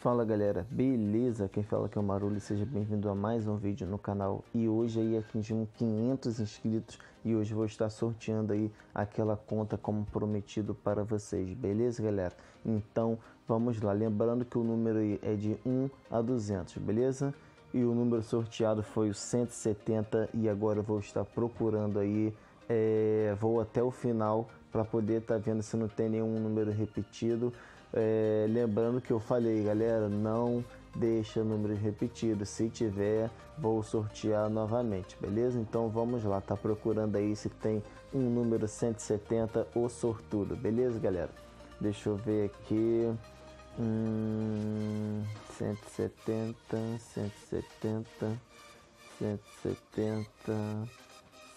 Fala galera, beleza? Quem fala que é o Maruli, seja bem-vindo a mais um vídeo no canal E hoje aí atingimos 500 inscritos e hoje vou estar sorteando aí aquela conta como prometido para vocês, beleza galera? Então vamos lá, lembrando que o número aí é de 1 a 200, beleza? E o número sorteado foi o 170 e agora eu vou estar procurando aí, é, vou até o final para poder estar tá vendo se não tem nenhum número repetido é, lembrando que eu falei, galera, não deixa números repetidos. Se tiver, vou sortear novamente, beleza? Então vamos lá, tá procurando aí se tem um número 170 ou sortudo, beleza, galera? Deixa eu ver aqui. Hum, 170, 170, 170,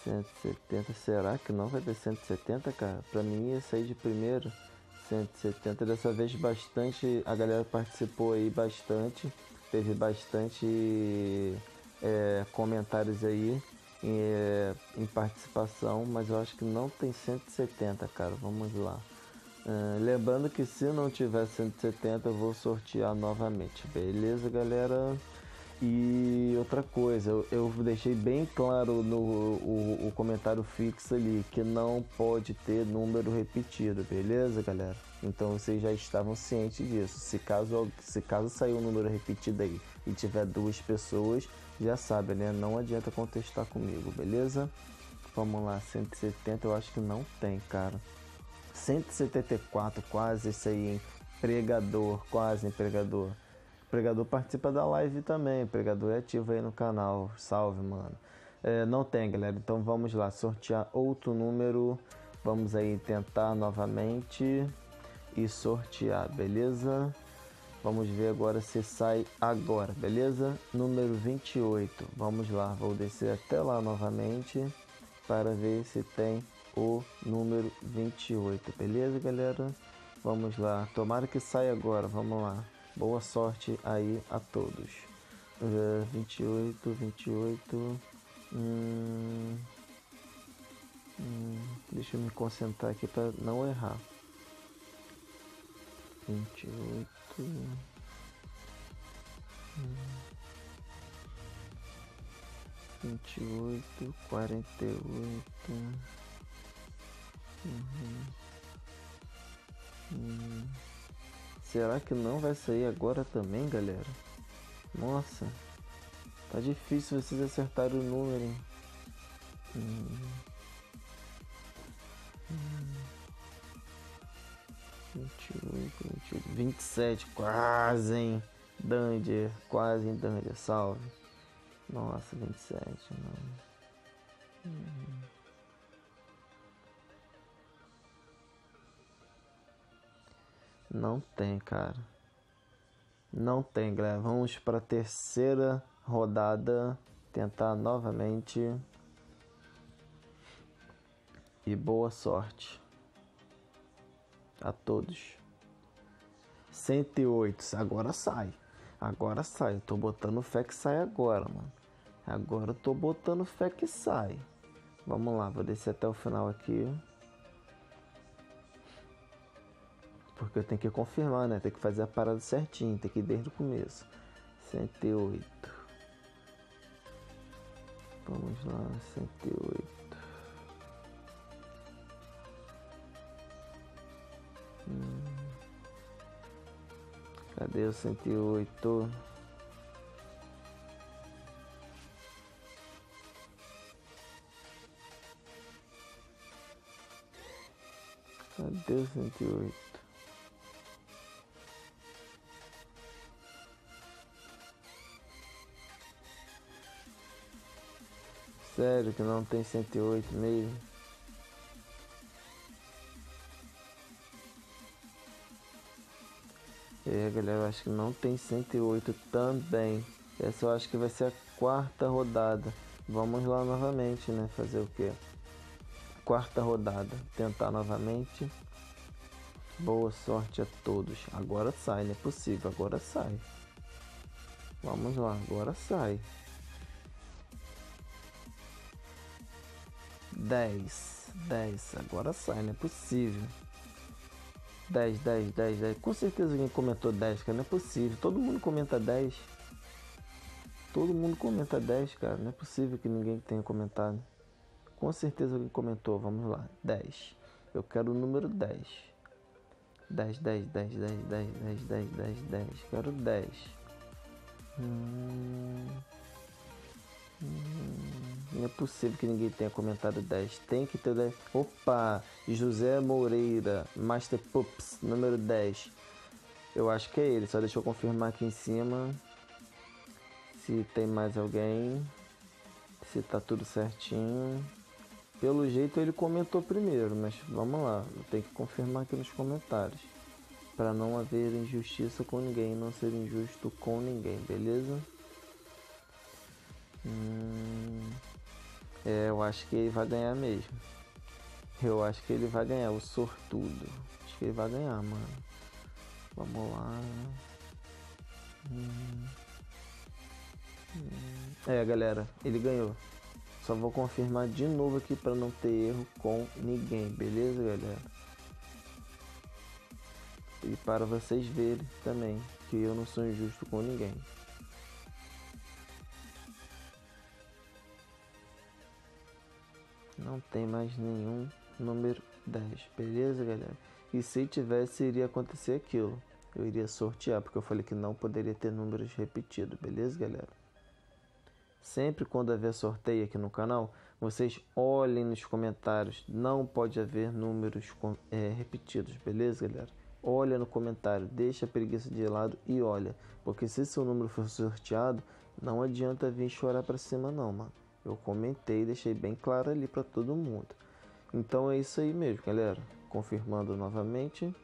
170. Será que não vai ter 170, cara? Pra mim ia sair de primeiro. 170. Dessa vez bastante, a galera participou aí bastante, teve bastante é, comentários aí em, é, em, participação, mas eu acho que não tem 170, cara. Vamos lá. Uh, lembrando que se não tiver 170 eu vou sortear novamente, beleza galera? E outra coisa, eu, eu deixei bem claro no o, o, comentário fixo ali que não pode ter número repetido, beleza, galera? Então vocês já estavam cientes disso. Se caso, se caso sair um número repetido aí e tiver duas pessoas, já sabe, né? Não adianta contestar comigo, beleza? Vamos lá, 170 eu acho que não tem, cara. 174, quase esse aí, hein? Pregador, quase empregador. Pregador participa da live também. Pregador é ativo aí no canal. Salve, mano. É, não tem, galera. Então vamos lá, sortear outro número. Vamos aí tentar novamente e sortear, beleza? Vamos ver agora se sai agora, beleza? Número 28. Vamos lá, vou descer até lá novamente para ver se tem o número 28, beleza, galera? Vamos lá, tomara que saia agora, vamos lá. Boa sorte aí a todos. Uh, 28, 28. Hum, hum, deixa eu me concentrar aqui para não errar. 28. Hum, 28, 48. Uhum. Hum. Será que não vai sair agora também, galera? Nossa. Tá difícil vocês acertarem o número, hein? Hum. Hum. 28, 28, 27, quase, hein? Danger, quase em Danger, salve. Nossa, 27, não. Hum. Não tem, cara. Não tem, galera. Vamos para a terceira rodada. Tentar novamente. E boa sorte a todos. 108. Agora sai. Agora sai. Eu tô botando fé que sai agora, mano. Agora eu tô botando fé que sai. Vamos lá, vou descer até o final aqui. Porque eu tenho que confirmar, né? Tem que fazer a parada certinho, tem que ir desde o começo. 108. Vamos lá, 108. Hum. Cadê o 108? Cadê o 108? Sério que não tem 108 mesmo? É, galera, acho que não tem 108 também. Essa eu acho que vai ser a quarta rodada. Vamos lá novamente, né? Fazer o que? Quarta rodada. Tentar novamente. Boa sorte a todos. Agora sai, não é possível. Agora sai. Vamos lá, agora sai. 10. 10. Agora sai, não é possível. 10, 10, 10, 10. Com certeza alguém comentou 10, cara. Não é possível. Todo mundo comenta 10. Todo mundo comenta 10, cara. Não é possível que ninguém tenha comentado. Com certeza alguém comentou. Vamos lá. 10. Eu quero o número 10. 10, 10, 10, 10, 10, 10, 10, 10, 10. Quero 10. Hum, hum, não é possível que ninguém tenha comentado 10. Tem que ter 10. Opa! José Moreira, Master Pups, número 10. Eu acho que é ele. Só deixa eu confirmar aqui em cima. Se tem mais alguém. Se tá tudo certinho. Pelo jeito ele comentou primeiro, mas vamos lá. Tem que confirmar aqui nos comentários para não haver injustiça com ninguém, não ser injusto com ninguém, beleza? Hum, é, eu acho que ele vai ganhar mesmo. Eu acho que ele vai ganhar, o sortudo. Acho que ele vai ganhar, mano. Vamos lá. Hum, hum. É, galera, ele ganhou. Só vou confirmar de novo aqui para não ter erro com ninguém, beleza, galera? E para vocês verem também que eu não sou injusto com ninguém. Não tem mais nenhum número 10, beleza, galera? E se tivesse, iria acontecer aquilo. Eu iria sortear, porque eu falei que não poderia ter números repetidos, beleza, galera? Sempre quando haver sorteio aqui no canal, vocês olhem nos comentários. Não pode haver números é, repetidos, beleza, galera? olha no comentário, deixa a preguiça de lado e olha, porque se seu número for sorteado, não adianta vir chorar para cima não, mano. Eu comentei, deixei bem claro ali para todo mundo. Então é isso aí mesmo, galera. Confirmando novamente.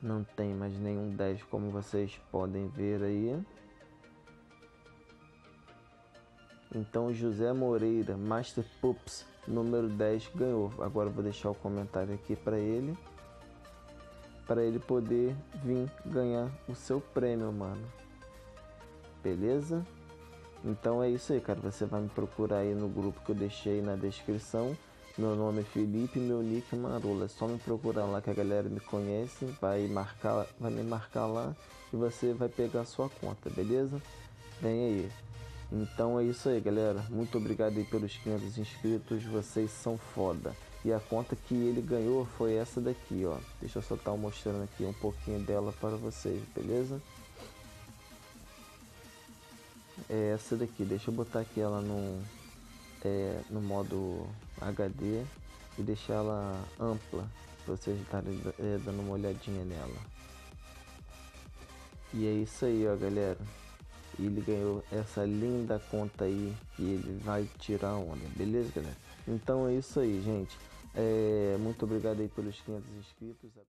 Não tem mais nenhum 10 como vocês podem ver aí. Então José Moreira, Master Pups, número 10 ganhou. Agora vou deixar o comentário aqui para ele para ele poder vir ganhar o seu prêmio, mano. Beleza? Então é isso aí, cara. Você vai me procurar aí no grupo que eu deixei na descrição. Meu nome é Felipe, meu nick é Marula. É só me procurar lá que a galera me conhece, vai marcar, vai me marcar lá e você vai pegar a sua conta, beleza? Vem aí. Então é isso aí, galera. Muito obrigado aí pelos 500 inscritos. Vocês são foda. E a conta que ele ganhou foi essa daqui, ó. Deixa eu só estar tá mostrando aqui um pouquinho dela para vocês, beleza? É essa daqui. Deixa eu botar aqui ela no, é, no modo HD e deixar ela ampla para vocês estarem é, dando uma olhadinha nela. E é isso aí, ó, galera. Ele ganhou essa linda conta aí e ele vai tirar onda, beleza, galera? Então é isso aí, gente. É, muito obrigado aí pelos 500 inscritos.